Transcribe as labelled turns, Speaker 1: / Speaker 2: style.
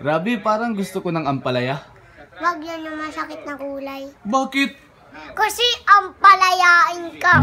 Speaker 1: Rabi, parang gusto ko ng ampalaya.
Speaker 2: Wag yan yung masakit na kulay.
Speaker 1: Bakit?
Speaker 2: Kasi ampalayain ka.